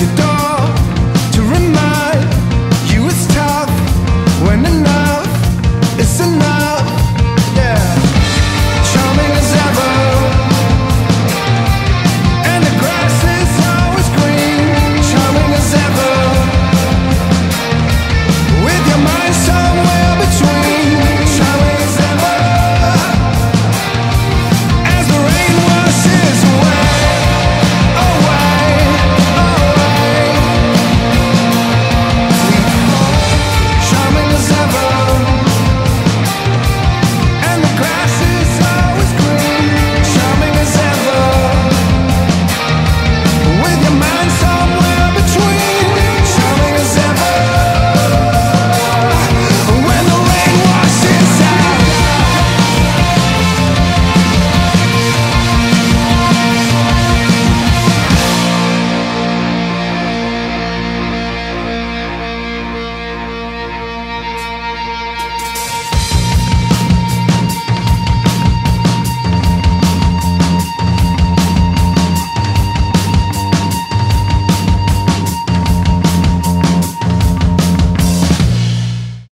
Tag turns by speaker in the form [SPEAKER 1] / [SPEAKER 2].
[SPEAKER 1] you don't